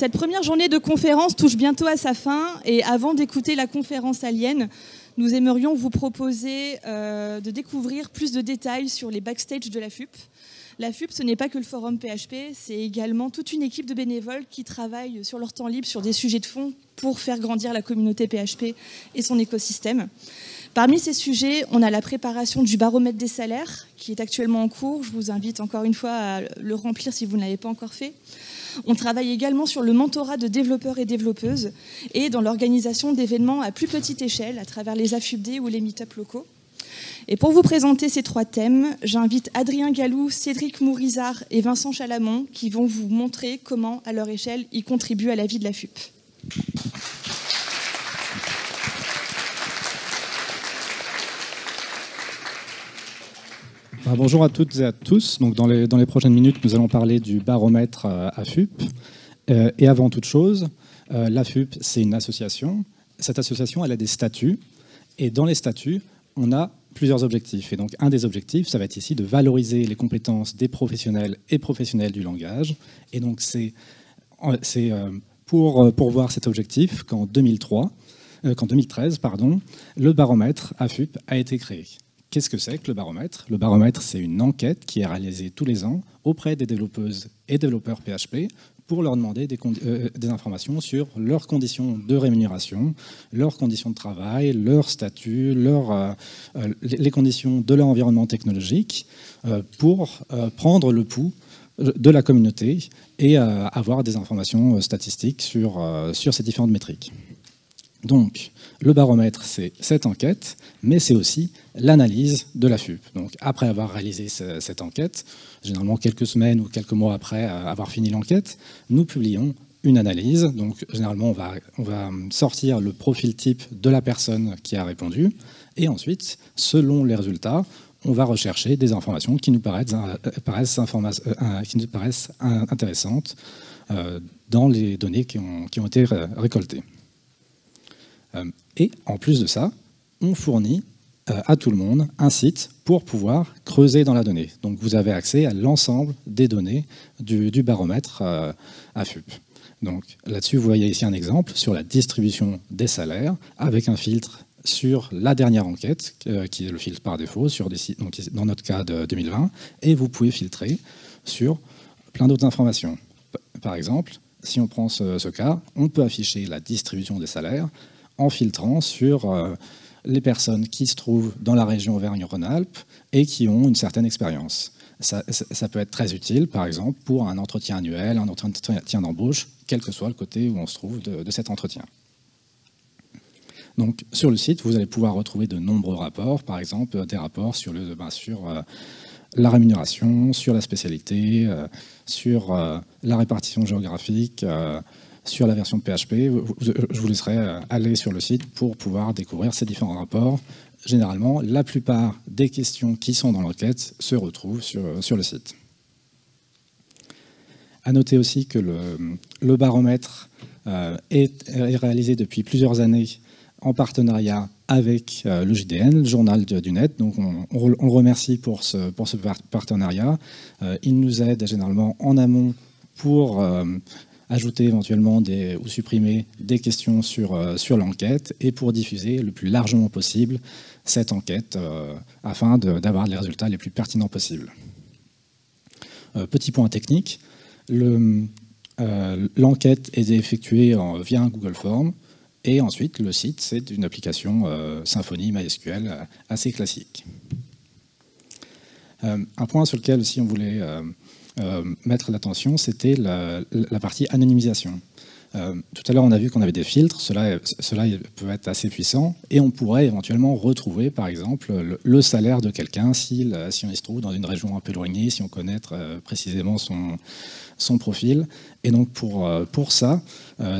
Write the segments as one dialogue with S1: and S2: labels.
S1: Cette première journée de conférence touche bientôt à sa fin et avant d'écouter la conférence alien, nous aimerions vous proposer euh, de découvrir plus de détails sur les backstage de la FUP. La FUP, ce n'est pas que le forum PHP, c'est également toute une équipe de bénévoles qui travaillent sur leur temps libre sur des sujets de fond pour faire grandir la communauté PHP et son écosystème. Parmi ces sujets, on a la préparation du baromètre des salaires qui est actuellement en cours. Je vous invite encore une fois à le remplir si vous ne l'avez pas encore fait. On travaille également sur le mentorat de développeurs et développeuses et dans l'organisation d'événements à plus petite échelle à travers les AFUBD ou les meet-up locaux. Et pour vous présenter ces trois thèmes, j'invite Adrien Gallou, Cédric Mourizard et Vincent Chalamont qui vont vous montrer comment, à leur échelle, ils contribuent à la vie de la FUP.
S2: Ah, bonjour à toutes et à tous. Donc, dans, les, prochaines minutes, nous allons parler du baromètre AFUP. Euh, euh, et avant toute chose, euh, l'AFUP, c'est une association. Cette association, elle a des statuts. Et dans les statuts, on a plusieurs objectifs. Et donc, un des objectifs, ça va être ici de valoriser les compétences des professionnels et professionnels du langage. Et donc, c'est pour, voir cet objectif qu'en 2003, qu'en 2013, pardon, le baromètre AFUP a été créé. Qu'est-ce que c'est que le baromètre? Le baromètre, c'est une enquête qui est réalisée tous les ans auprès des développeuses et développeurs PHP pour leur demander des, euh, informations sur leurs conditions de rémunération, leurs conditions de travail, leur statut, euh, euh, les conditions de leur environnement technologique, pour prendre le pouls de la communauté et avoir des informations statistiques sur ces différentes métriques. Donc, le baromètre, c'est cette enquête, mais c'est aussi l'analyse de la FUP. Donc, après avoir réalisé cette enquête, généralement quelques semaines ou quelques mois après avoir fini l'enquête, nous publions une analyse. Donc, généralement, on va, sortir le profil type de la personne qui a répondu, et ensuite, selon les résultats, on va rechercher des informations qui nous paraissent, euh, euh, intéressantes euh, dans les données qui ont, qui ont été récoltées. Euh, et en plus de ça, on fournit euh, à tout le monde un site pour pouvoir creuser dans la donnée. Donc vous avez accès à l'ensemble des données du, baromètre euh, AFUP. Donc là-dessus, vous voyez ici un exemple sur la distribution des salaires avec un filtre sur la dernière enquête, qui est le filtre par défaut, sur donc dans notre cas de 2020, et vous pouvez filtrer sur plein d'autres informations. Par exemple, si on prend ce, cas, on peut afficher la distribution des salaires en filtrant sur euh, les personnes qui se trouvent dans la région Auvergne-Rhône-Alpes et qui ont une certaine expérience. Ça, peut être très utile, par exemple, pour un entretien annuel, un entretien d'embauche, quel que soit le côté où on se trouve de, cet entretien. Donc, sur le site, vous allez pouvoir retrouver de nombreux rapports, par exemple des rapports sur, le, ben, sur euh, la rémunération, sur la spécialité, euh, sur la répartition géographique, sur la version PHP. Je vous laisserai euh, aller sur le site pour pouvoir découvrir ces différents rapports. Généralement, la plupart des questions qui sont dans l'enquête se retrouvent sur, sur le site. À noter aussi que le, baromètre euh, est, réalisé depuis plusieurs années en partenariat avec euh, le JDN, le journal du net. Donc on, le remercie pour ce partenariat. il nous aide généralement en amont pour ajouter éventuellement des, ou supprimer des questions sur, euh, sur l'enquête et pour diffuser le plus largement possible cette enquête euh, afin d'avoir les résultats les plus pertinents possibles. Euh, petit point technique, l'enquête est effectuée via un Google Form et ensuite le site c'est une application Symfony MySQL assez classique. un point sur lequel aussi on voulait mettre l'attention, c'était la, partie anonymisation. Euh, tout à l'heure, on a vu qu'on avait des filtres, cela, peut être assez puissant, et on pourrait éventuellement retrouver, par exemple, le, salaire de quelqu'un si, on se trouve dans une région un peu éloignée, si on connaît euh, précisément son, profil. Et donc, pour ça,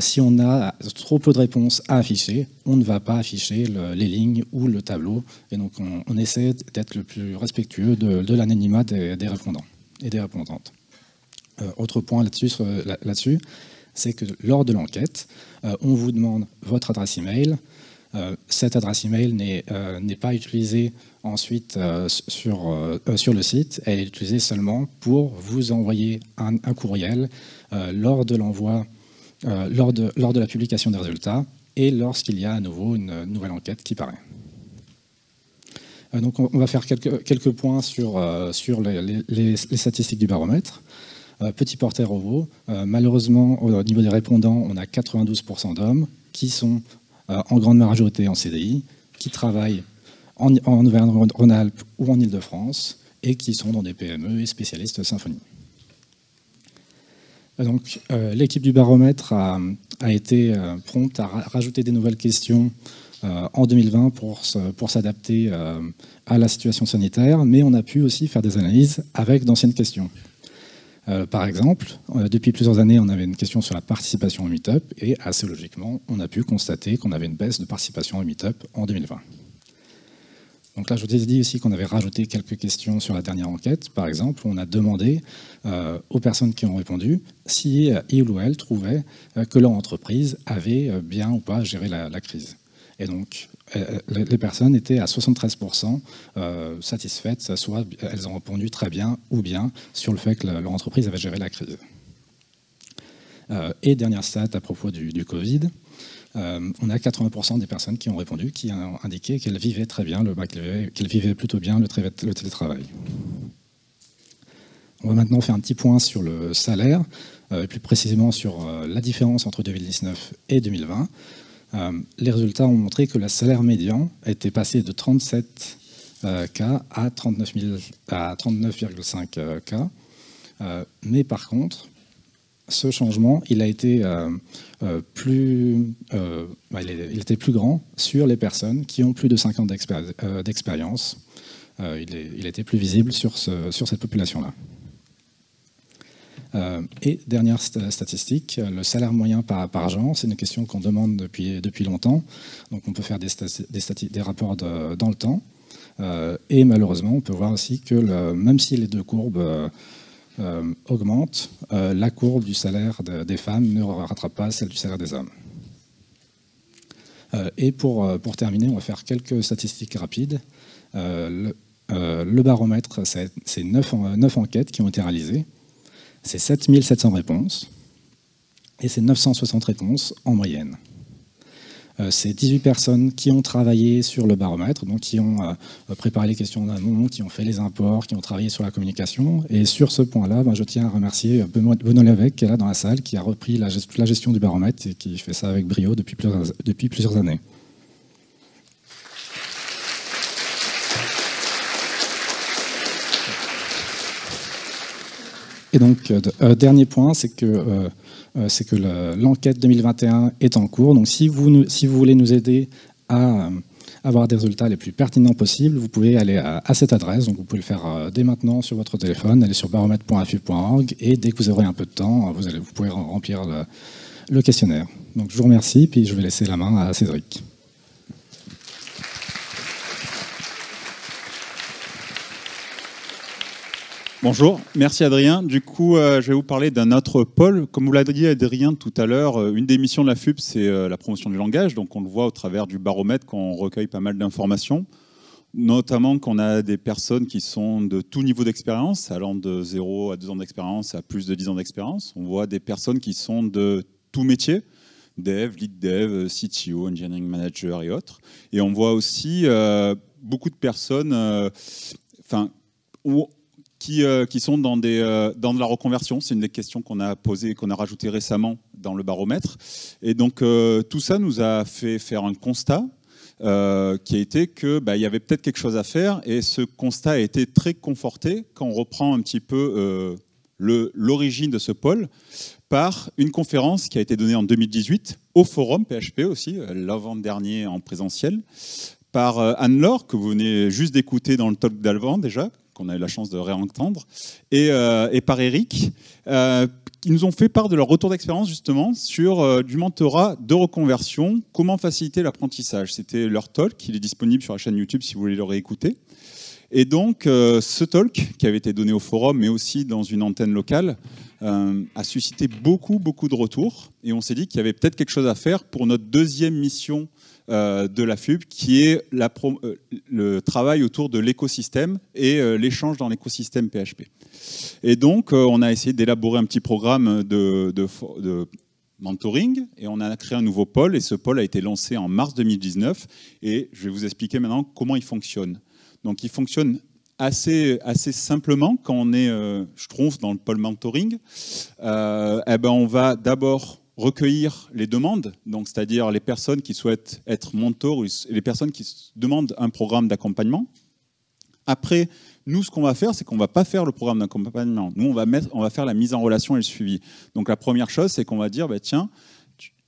S2: si on a trop peu de réponses à afficher, on ne va pas afficher les lignes ou le tableau, et donc on, essaie d'être le plus respectueux de, l'anonymat des répondants et des répondantes. Euh, autre point là-dessus, là c'est que lors de l'enquête, euh, on vous demande votre adresse email, cette adresse email n'est pas utilisée ensuite sur, sur le site, elle est utilisée seulement pour vous envoyer un, un courriel lors de l'envoi, lors, de, lors de la publication des résultats et lorsqu'il y a à nouveau une nouvelle enquête qui paraît. Donc on va faire quelques, points sur, sur les, statistiques du baromètre. Petit portrait robot, malheureusement au niveau des répondants, on a 92% d'hommes qui sont en grande majorité en CDI, qui travaillent en, Auvergne-Rhône-Alpes ou en Ile-de-France et qui sont dans des PME et spécialistes Symphonie. Donc, l'équipe du baromètre a été prompte à rajouter des nouvelles questions en 2020 pour, pour s'adapter à la situation sanitaire, mais on a pu aussi faire des analyses avec d'anciennes questions. Euh, par exemple, euh, depuis plusieurs années, on avait une question sur la participation au Meetup et assez logiquement, on a pu constater qu'on avait une baisse de participation au Meetup en 2020. Donc là, je vous ai dit aussi qu'on avait rajouté quelques questions sur la dernière enquête. Par exemple, on a demandé euh, aux personnes qui ont répondu si ils ou elles trouvaient que leur entreprise avait bien ou pas géré la crise. Et donc, euh, les personnes étaient à 73% euh, satisfaites, soit elles ont répondu très bien ou bien sur le fait que leur entreprise avait géré la crise. Euh, et dernière stat à propos du, Covid, on a 80% des personnes qui ont répondu qui ont indiqué qu'elles vivaient très bien, qu'elles vivaient plutôt bien le, télétravail. On va maintenant faire un petit point sur le salaire, et plus précisément sur la différence entre 2019 et 2020. Euh, les résultats ont montré que le salaire médian était passé de 37 euh, K à 39,5 euh, K. mais par contre, ce changement, il a été plus, bah, il, était plus grand sur les personnes qui ont plus de 5 ans d'expérience. il, était plus visible sur cette population-là. Euh, et dernière statistique, le salaire moyen par, par c'est une question qu'on demande depuis, depuis longtemps. Donc on peut faire des, rapports dans le temps. Euh, et malheureusement, on peut voir aussi que même si les deux courbes euh, augmentent, la courbe du salaire des femmes ne rattrape pas celle du salaire des hommes. et pour, pour terminer, on va faire quelques statistiques rapides. Le, le, baromètre, c'est 9, 9 enquêtes qui ont été réalisées c'est 7700 réponses et c'est 960 réponses en moyenne. Euh, c'est 18 personnes qui ont travaillé sur le baromètre, donc qui ont euh, préparé les questions amont, qui ont fait les imports, qui ont travaillé sur la communication. Et sur ce point-là, ben, je tiens à remercier Benoît, Lévesque, qui est là dans la salle, qui a repris la, gestion du baromètre et qui fait ça avec brio depuis plusieurs années. Donc, euh, euh, dernier point, c'est que, euh, que l'enquête 2021 est en cours. Donc, si vous, si vous voulez nous aider à avoir des résultats les plus pertinents possibles, vous pouvez aller à, cette adresse. Donc, vous pouvez le faire dès maintenant sur votre téléphone, aller sur baromètre.afu.org et dès que vous aurez un peu de temps, vous, allez, vous pouvez remplir le, le questionnaire. Donc, je vous remercie, puis je vais laisser la main à Cédric.
S3: Bonjour, merci Adrien. Du coup, euh, je vais vous parler d'un autre pôle. Comme vous l'a dit Adrien tout à l'heure, euh, une des missions de la FUP, c'est euh, la promotion du langage. Donc on le voit au travers du baromètre qu'on recueille pas mal d'informations, notamment qu'on a des personnes qui sont de tout niveau d'expérience, allant de 0 à 2 ans d'expérience à plus de 10 ans d'expérience. On voit des personnes qui sont de tout métier, dev, lead dev, CTO, engineering manager et autres. Et on voit aussi beaucoup de personnes, enfin, euh, qui, sont euh, dans de la reconversion. C'est une des questions qu'on a posées qu'on a rajoutées récemment dans le baromètre. Et donc euh, tout ça nous a fait faire un constat qui a été qu'il bah, y avait peut-être quelque chose à faire. Et ce constat a été très conforté quand on reprend un petit peu l'origine de ce pôle par une conférence qui a été donnée en 2018 au forum PHP aussi, l'avant-dernier en présentiel, par Anne-Laure, que vous venez juste d'écouter dans le talk d'Alvan déjà, qu'on a eu la chance de réentendre, et, euh, par Eric, euh, qui nous ont fait part de leur retour d'expérience justement sur euh, du mentorat de reconversion, comment faciliter l'apprentissage. C'était leur talk, il est disponible sur la chaîne YouTube si vous voulez le réécouter. Et donc, ce talk, qui avait été donné au forum, mais aussi dans une antenne locale, a suscité beaucoup, beaucoup de retours. Et on s'est dit qu'il y avait peut-être quelque chose à faire pour notre deuxième mission de la FUB, qui est la le travail autour de l'écosystème et l'échange dans l'écosystème PHP. Et donc, on a essayé d'élaborer un petit programme de, mentoring et on a créé un nouveau pôle et ce pôle a été lancé en mars 2019 et je vais vous expliquer maintenant comment il fonctionne. Donc il fonctionne assez, assez simplement quand on est, euh, je trouve, dans le pôle mentoring. Euh, eh ben on va d'abord recueillir les demandes, donc c'est-à-dire les personnes qui souhaitent être mentors les personnes qui demandent un programme d'accompagnement. Après, nous, ce qu'on va faire, c'est qu'on ne va pas faire le programme d'accompagnement. Nous, on va, mettre, on va faire la mise en relation et le suivi. Donc la première chose, c'est qu'on va dire, bah, tiens,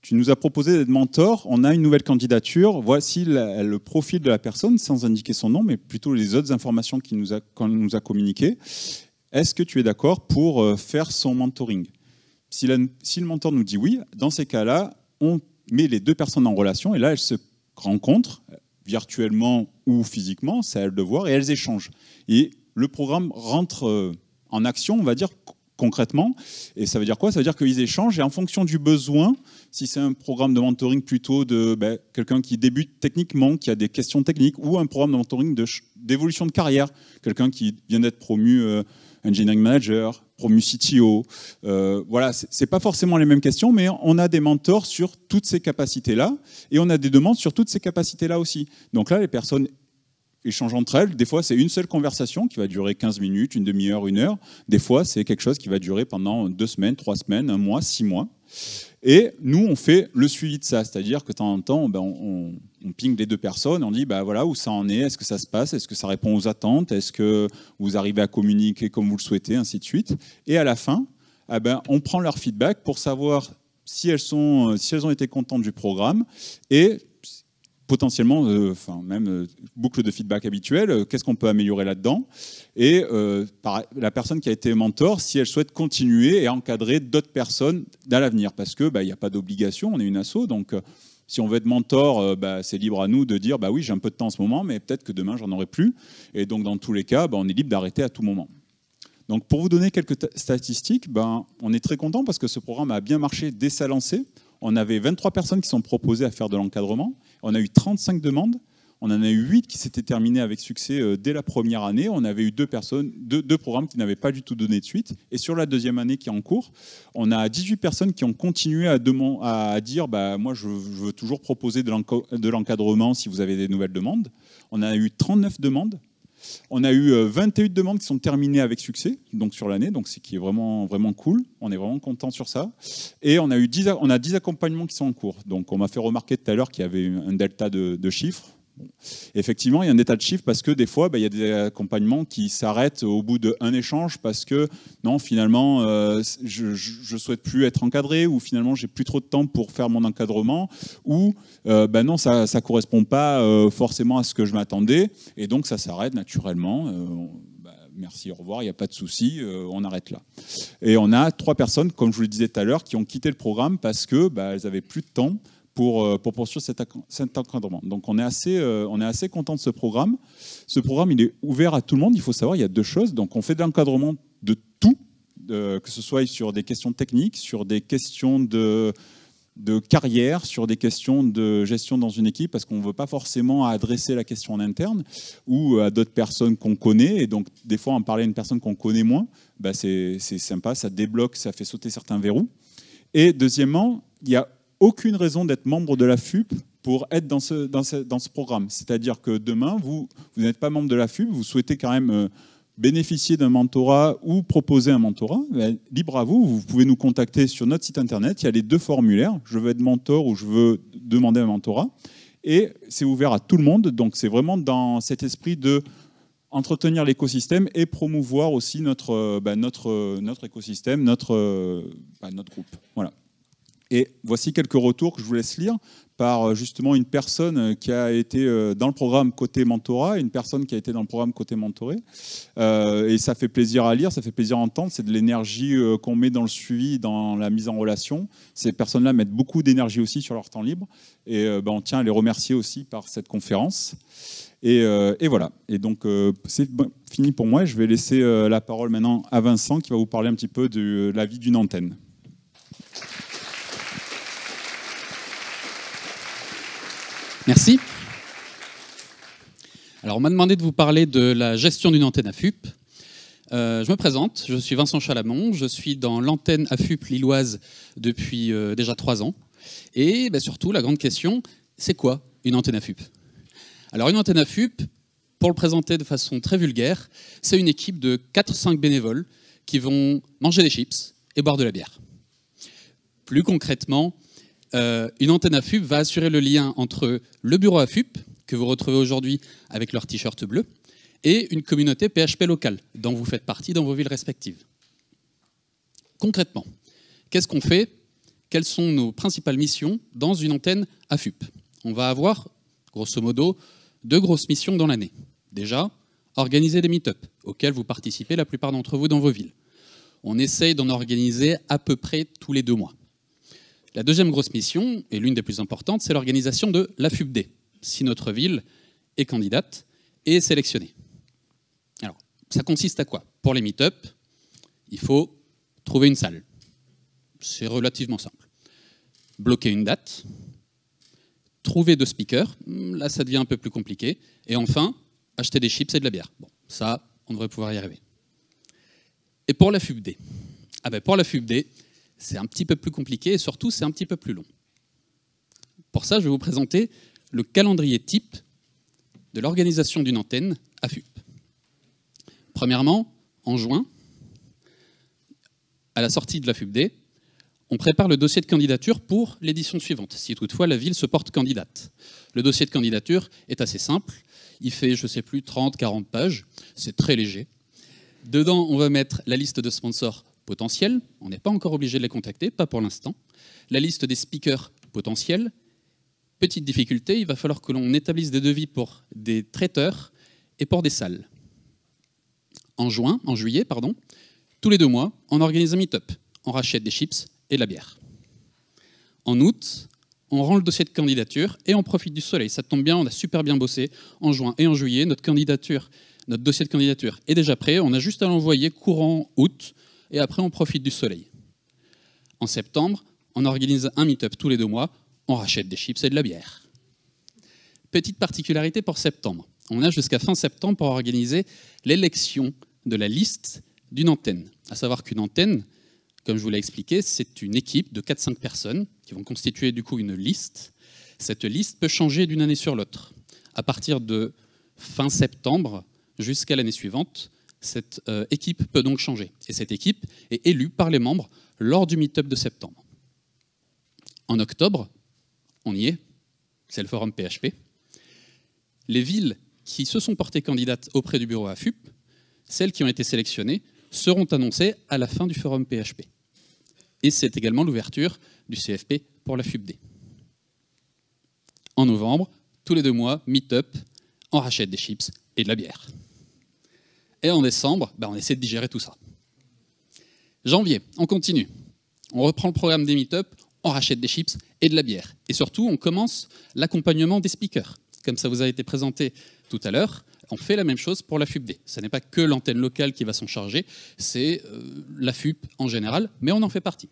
S3: tu, nous as proposé d'être mentor, on a une nouvelle candidature, voici le profil de la personne, sans indiquer son nom, mais plutôt les autres informations nous a, nous a communiquées. Est-ce que tu es d'accord pour euh, faire son mentoring? Si, le mentor nous dit oui, dans ces cas-là, on met les deux personnes en relation et là, elles se rencontrent, virtuellement ou physiquement, c'est à elles de voir, et elles échangent. Et le programme rentre euh, en action, on va dire concrètement. Et ça veut dire quoi? Ça veut dire qu'ils échangent et en fonction du besoin, si c'est un programme de mentoring plutôt de ben, quelqu'un qui débute techniquement, qui a des questions techniques, ou un programme de mentoring d'évolution de, carrière, quelqu'un qui vient d'être promu euh, engineering manager, promu CTO. Euh, voilà, c'est pas forcément les mêmes questions, mais on a des mentors sur toutes ces capacités-là, et on a des demandes sur toutes ces capacités-là aussi. Donc là, les personnes échangent entre elles. Des fois, c'est une seule conversation qui va durer 15 minutes, une demi-heure, une heure. Des fois, c'est quelque chose qui va durer pendant deux semaines, trois semaines, un mois, six mois. Et nous, on fait le suivi de ça, c'est-à-dire que de temps en temps, ben, on, on, ping les deux personnes, on dit bah, voilà où ça en est, est-ce que ça se passe, est-ce que ça répond aux attentes, est-ce que vous arrivez à communiquer comme vous le souhaitez, ainsi de suite. Et à la fin, eh ben, on prend leur feedback pour savoir si elles, sont, si elles ont été contentes du programme et potentiellement, euh, enfin même euh, boucle de feedback habituelle, euh, qu'est-ce qu'on peut améliorer là-dedans? Et la personne qui a été mentor, si elle souhaite continuer et encadrer d'autres personnes dans l'avenir, parce que bah, il n'y a pas d'obligation, on est une asso, donc si on veut être mentor, bah, c'est libre à nous de dire bah oui j'ai un peu de temps en ce moment, mais peut-être que demain j'en aurai plus. Et donc dans tous les cas, bah, on est libre d'arrêter à tout moment. Donc pour vous donner quelques statistiques, ben, on est très content parce que ce programme a bien marché dès sa lancée. On avait 23 personnes qui sont proposées à faire de l'encadrement on a eu 35 demandes. On en a eu 8 qui s'étaient terminées avec succès euh, dès la première année. On avait eu deux, personnes, deux, programmes qui n'avaient pas du tout donné de suite. Et sur la deuxième année qui est en cours, on a 18 personnes qui ont continué à, à dire bah, Moi, je veux toujours proposer de l'encadrement si vous avez des nouvelles demandes. On a eu 39 demandes on a eu 21 euh, demandes qui sont terminées avec succès, donc sur l'année, donc c'est qui est vraiment vraiment cool. On est vraiment content sur ça. Et on a eu 10, on a 10 accompagnements qui sont en cours. Donc on m'a fait remarquer tout à l'heure qu'il y avait un delta de chiffres. Effectivement, il y a un état de chiffre parce que des fois, bah, il y a des accompagnements qui s'arrêtent au bout d'un échange parce que non, finalement, euh, je ne souhaite plus être encadré ou finalement, j'ai plus trop de temps pour faire mon encadrement ou bah, non, ça ne correspond pas euh, forcément à ce que je m'attendais et donc ça s'arrête naturellement. Bah, merci, au revoir, il n'y a pas de souci, on arrête là. Et on a trois personnes, comme je vous le disais tout à l'heure, qui ont quitté le programme parce qu'elles bah, n'avaient plus de temps pour, euh, pour poursuivre cet, encadrement. Donc on est, assez, euh, assez content de ce programme. Ce programme, il est ouvert à tout le monde. Il faut savoir, il y a deux choses. Donc on fait de l'encadrement de tout, que ce soit sur des questions techniques, sur des questions de, de carrière, sur des questions de gestion dans une équipe, parce qu'on ne veut pas forcément adresser la question en interne ou à d'autres personnes qu'on connaît. Et donc, des fois, en parler à une personne qu'on connaît moins, bah, c'est sympa, ça débloque, ça fait sauter certains verrous. Et deuxièmement, il y a aucune raison d'être membre de la FUP pour être dans ce, dans ce, dans ce programme. C'est-à-dire que demain, vous, vous n'êtes pas membre de la FUP, vous souhaitez quand même euh, bénéficier d'un mentorat ou proposer un mentorat, libre à vous, vous pouvez nous contacter sur notre site internet, il y a les deux formulaires, je veux être mentor ou je veux demander un mentorat, et c'est ouvert à tout le monde, donc c'est vraiment dans cet esprit de entretenir l'écosystème et promouvoir aussi notre, euh, ben, notre, notre écosystème, notre, euh, ben, notre groupe. Voilà. Et voici quelques retours que je vous laisse lire par euh, justement une personne euh, qui a été euh, dans le programme côté mentorat une personne qui a été dans le programme côté mentoré. et ça fait plaisir à lire, ça fait plaisir à entendre. C'est de l'énergie qu'on met dans le suivi, dans la mise en relation. Ces personnes-là mettent beaucoup d'énergie aussi sur leur temps libre. Et ben, on tient à les remercier aussi par cette conférence. Et, voilà. Et donc, c'est fini pour moi. Je vais laisser la parole maintenant à Vincent qui va vous parler un petit peu de la vie d'une antenne.
S4: Merci. Alors, on m'a demandé de vous parler de la gestion d'une antenne à FUP. Euh, je me présente, je suis Vincent Chalamont, je suis dans l'antenne AFUP lilloise depuis euh, déjà trois ans. Et bah, surtout, la grande question, c'est quoi une antenne AFUP Alors, une antenne AFUP, pour le présenter de façon très vulgaire, c'est une équipe de 4-5 bénévoles qui vont manger des chips et boire de la bière. Plus concrètement, euh, une antenne AFUP va assurer le lien entre le bureau AFUP, que vous retrouvez aujourd'hui avec leur t-shirt bleu, et une communauté PHP locale, dont vous faites partie dans vos villes respectives. Concrètement, qu'est-ce qu'on fait? Quelles sont nos principales missions dans une antenne AFUP On va avoir, grosso modo, deux grosses missions dans l'année. Déjà, organiser des meet-up, auxquels vous participez la plupart d'entre vous dans vos villes. On essaye d'en organiser à peu près tous les deux mois. La deuxième grosse mission, et l'une des plus importantes, c'est l'organisation de l'AFUPD, si notre ville est candidate et sélectionnée. Alors, ça consiste à quoi? Pour les meet-up, il faut trouver une salle. C'est relativement simple. Bloquer une date, trouver deux speakers, là ça devient un peu plus compliqué, et enfin, acheter des chips et de la bière. Bon, ça, on devrait pouvoir y arriver. Et pour la FUBD ah ben Pour la FUBD, c'est un petit peu plus compliqué et surtout c'est un petit peu plus long. Pour ça, je vais vous présenter le calendrier type de l'organisation d'une antenne à FUP. Premièrement, en juin, à la sortie de la FUPD, on prépare le dossier de candidature pour l'édition suivante, si toutefois la ville se porte candidate. Le dossier de candidature est assez simple, il fait, je ne sais plus, 30, 40 pages, c'est très léger. Dedans, on va mettre la liste de sponsors potentiels, on n'est pas encore obligé de les contacter, pas pour l'instant. La liste des speakers potentiels. Petite difficulté, il va falloir que l'on établisse des devis pour des traiteurs et pour des salles. En juin, en juillet, pardon, tous les deux mois, on organise un meet-up. On rachète des chips et de la bière. En août, on rend le dossier de candidature et on profite du soleil. Ça tombe bien, on a super bien bossé en juin et en juillet. Notre dossier de candidature est déjà prêt. On a juste à l'envoyer courant août et après on profite du soleil. En septembre, on organise un meet-up tous les deux mois, on rachète des chips et de la bière. Petite particularité pour septembre, on a jusqu'à fin septembre pour organiser l'élection de la liste d'une antenne. À savoir qu'une antenne, comme je vous l'ai expliqué, c'est une équipe de 4-5 personnes qui vont constituer du coup une liste. Cette liste peut changer d'une année sur l'autre. À partir de fin septembre jusqu'à l'année suivante, cette euh, équipe peut donc changer. Et cette équipe est élue par les membres lors du meet-up de septembre. En octobre, on y est, c'est le forum PHP. Les villes qui se sont portées candidates auprès du bureau AFUP, celles qui ont été sélectionnées, seront annoncées à la fin du forum PHP. Et c'est également l'ouverture du CFP pour la FUPD. En novembre, tous les deux mois, meet-up, on rachète des chips et de la bière. Et en décembre, ben, on essaie de digérer tout ça. Janvier, on continue. On reprend le programme des meet-up, on rachète des chips et de la bière. Et surtout, on commence l'accompagnement des speakers. Comme ça vous a été présenté tout à l'heure, on fait la même chose pour la FUPD. Ce n'est pas que l'antenne locale qui va s'en charger, c'est euh, la FUP en général, mais on en fait partie.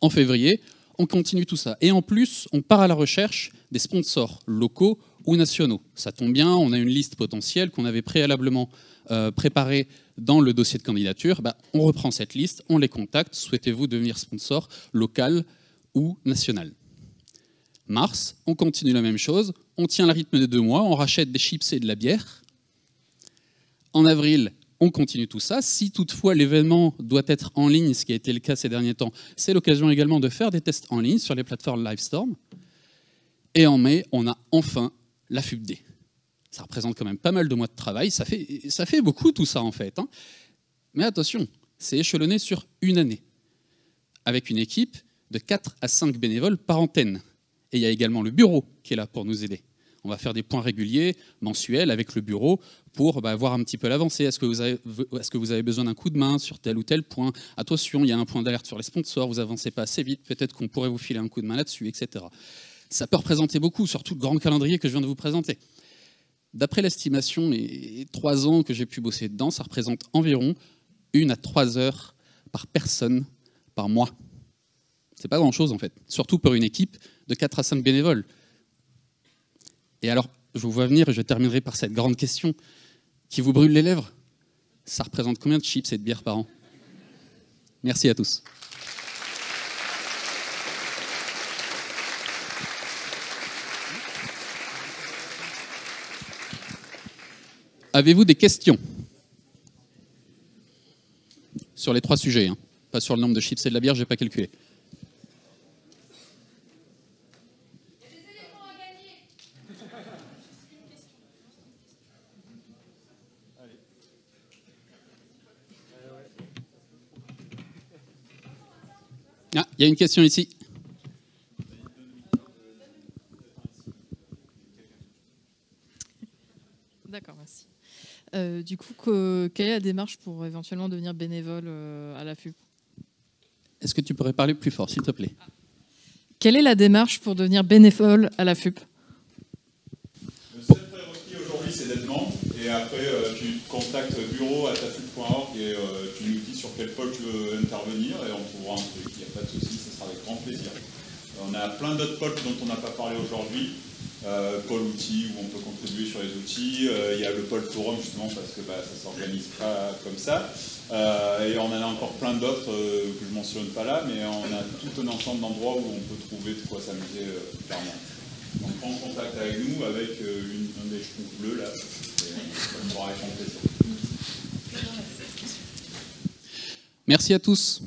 S4: En février, on continue tout ça. Et en plus, on part à la recherche des sponsors locaux ou nationaux. Ça tombe bien, on a une liste potentielle qu'on avait préalablement euh, préparée dans le dossier de candidature. Bah, on reprend cette liste, on les contacte. Souhaitez-vous devenir sponsor local ou national? Mars, on continue la même chose. On tient le rythme des deux mois, on rachète des chips et de la bière. En avril, on continue tout ça. Si toutefois l'événement doit être en ligne, ce qui a été le cas ces derniers temps, c'est l'occasion également de faire des tests en ligne sur les plateformes Livestorm. Et en mai, on a enfin la FUBD. Ça représente quand même pas mal de mois de travail. Ça fait, ça fait beaucoup tout ça en fait. Hein. Mais attention, c'est échelonné sur une année, avec une équipe de 4 à 5 bénévoles par antenne. Et il y a également le bureau qui est là pour nous aider. On va faire des points réguliers, mensuels, avec le bureau pour bah, voir un petit peu l'avancée. Est-ce que, vous avez, que vous avez besoin d'un coup de main sur tel ou tel point? Attention, il y a un point d'alerte sur les sponsors, vous avancez pas assez vite, peut-être qu'on pourrait vous filer un coup de main là-dessus, etc. Ça peut représenter beaucoup, surtout le grand calendrier que je viens de vous présenter. D'après l'estimation, les trois ans que j'ai pu bosser dedans, ça représente environ une à trois heures par personne par mois. C'est pas grand-chose en fait, surtout pour une équipe de 4 à 5 bénévoles. Et alors, je vous vois venir et je terminerai par cette grande question qui vous brûle les lèvres. Ça représente combien de chips et de bières par an? Merci à tous. Avez-vous des questions sur les trois sujets hein Pas sur le nombre de chips et de la bière, je n'ai pas calculé. Ah, il y a une question ici.
S5: D'accord, merci. Euh, du coup, que, quelle est la démarche pour éventuellement devenir bénévole euh, à la FUP
S4: Est-ce que tu pourrais parler plus fort, s'il te plaît?
S5: Quelle est la démarche pour devenir bénévole à la FUP
S3: Le seul prérequis aujourd'hui, c'est d'être membre. Et après, euh, tu contactes bureau à tafup.org et euh, tu nous dis sur quel pôle tu veux intervenir et on trouvera un truc. Il n'y a pas de souci, ce sera avec grand plaisir. On a plein d'autres pôles dont on n'a pas parlé aujourd'hui. Euh, pôle outils où on peut contribuer sur les outils. Euh, il y a le pôle forum justement parce que bah, ça ne s'organise pas comme ça. Euh, et on en a encore plein d'autres euh, que je ne mentionne pas là, mais on a tout un ensemble d'endroits où on peut trouver de quoi s'amuser euh, clairement. Donc prends contact avec nous avec euh, une, un des cheveux bleus là. Et on pourra.
S4: Merci à tous.